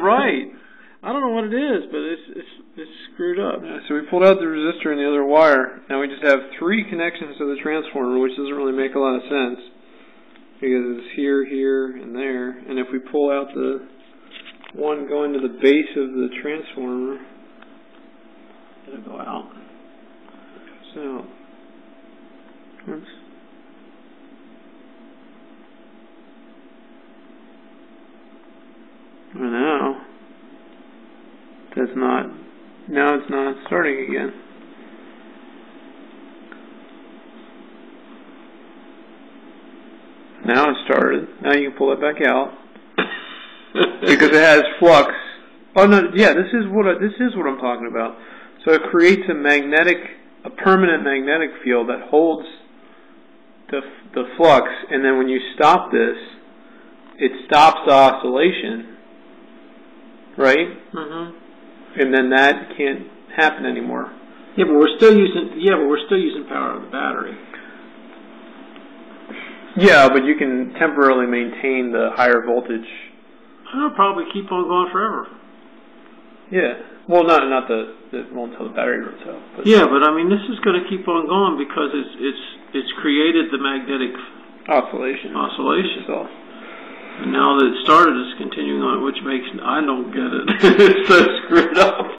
right. I don't know what it is, but it's it's it's screwed up. Yeah, so we pulled out the resistor and the other wire. Now we just have three connections to the transformer, which doesn't really make a lot of sense because it's here, here, and there. And if we pull out the one going to the base of the transformer, it'll go out. So, oops. And that's not, now it's not starting again. Now it started. Now you can pull it back out because it has flux. Oh no, yeah, this is what I, this is what I'm talking about. So it creates a magnetic, a permanent magnetic field that holds the the flux, and then when you stop this, it stops the oscillation, right? Mm-hmm. And then that can't happen anymore. Yeah, but we're still using yeah, but we're still using power of the battery. Yeah, but you can temporarily maintain the higher voltage. It'll probably keep on going forever. Yeah. Well, not not the, the well until the battery runs out. But Yeah, but I mean, this is going to keep on going because it's it's it's created the magnetic oscillation. oscillation. Now that it started, it's continuing on, which makes I don't get it. it's so screwed up.